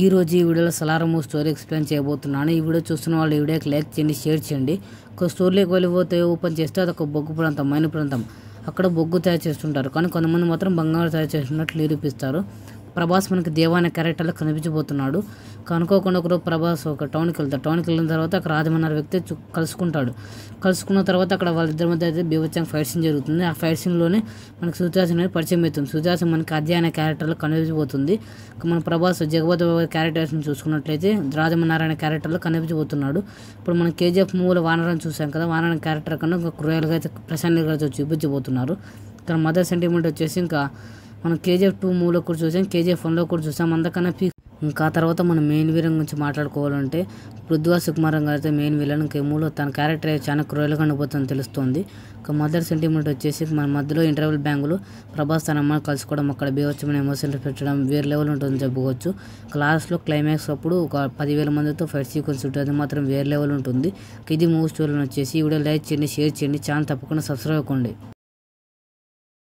ఈ రోజు ఈ వీడియోలో సలారము స్టోరీ ఎక్స్ప్లెయిన్ చేయబోతున్నాను. ఈ వీడియో చూస్తున్న వాళ్ళు ఈ వీడియోకి లైక్ చేయండి షేర్ చేయండి. ఒక స్టోరీలోకి వెళ్ళిపోతే ఓపెన్ చేస్తే అదొక బొగ్గు ప్రాంతం మైన ప్రాంతం. అక్కడ బొగ్గు తయారు చేస్తుంటారు. కానీ కొంతమంది మాత్రం బంగారు తయారు చేస్తున్నట్లు నిరూపిస్తారు. ప్రభాస్ మనకి దేవానే క్యారెక్టర్లో కనిపించబోతున్నాడు. కనుకోకుండా ఒకరోజు ప్రభాస్ ఒక టౌన్కి వెళ్తాడు. టౌన్కి వెళ్ళిన తర్వాత అక్కడ రాజమన్నారు వ్యక్తి కలుసుకుంటాడు. కలుసుకున్న తర్వాత అక్కడ వాళ్ళిద్దరి మధ్య అయితే బీభత్సంగా ఫైట్ సీన్ జరుగుతుంది. ఆ ఫైట్ సీన్లోనే మనకి సుజాస్ అనేది పరిచయం అవుతుంది. సుజాస్ మనకి అధ్యయన క్యారెక్టర్లో కనిపించబోతుంది. మన ప్రభాస్ జగపతి క్యారెక్టర్స్ని చూసుకున్నట్లయితే రాజమన్నారాయణ క్యారెక్టర్లో కనిపించబోతున్నాడు. ఇప్పుడు మనం కేజీఎఫ్ మూవీలో వానరాన్ని చూసాం కదా వానరాయణ క్యారెక్టర్ కన్నా ఇంకా క్రూయల్గా అయితే ప్రశాంత్ గారితో చూపించబోతున్నారు. ఇక్కడ మదర్ సెంటిమెంట్ వచ్చేసి ఇంకా మనం కేజీఎఫ్ టూ మూలో కూడా చూసాం కేజీఎఫ్ వన్లో కూడా చూసాం. అందుకన్నా పీక్ ఇంకా తర్వాత మనం మెయిన్ విలన్ గురించి మాట్లాడుకోవాలంటే పృథ్వా సుకుమారం గారితో అయితే మెయిన్ విలన్ మూలో తన క్యారెక్టర్ చాలా క్రూయల్గా ఉండిపోతుందని తెలుస్తుంది. ఇక మదర్ సెంటిమెంట్ వచ్చేసి మన మధ్యలో ఇంటర్వెల్ బ్యాంకులు ప్రభాస్ తన అమ్మని కలుసుకోవడం అక్కడ బీవచ్చమైన ఎమోషన్ పెట్టడం వేరే లెవెల్ ఉంటుందని చెప్పుకోవచ్చు క్లాస్లో క్లైమాక్స్ అప్పుడు ఒక పదివేల మందితో ఫైట్ సీక్వెన్స్ ఉంటుంది అది మాత్రం వేరే లెవెల్ ఉంటుంది. ఇది మూవీ స్టోరీ వచ్చేసి ఈ వీడియో లైక్ చేయండి షేర్ చేయండి ఛానల్ తప్పకుండా సబ్స్క్రైబ్ అవ్వండి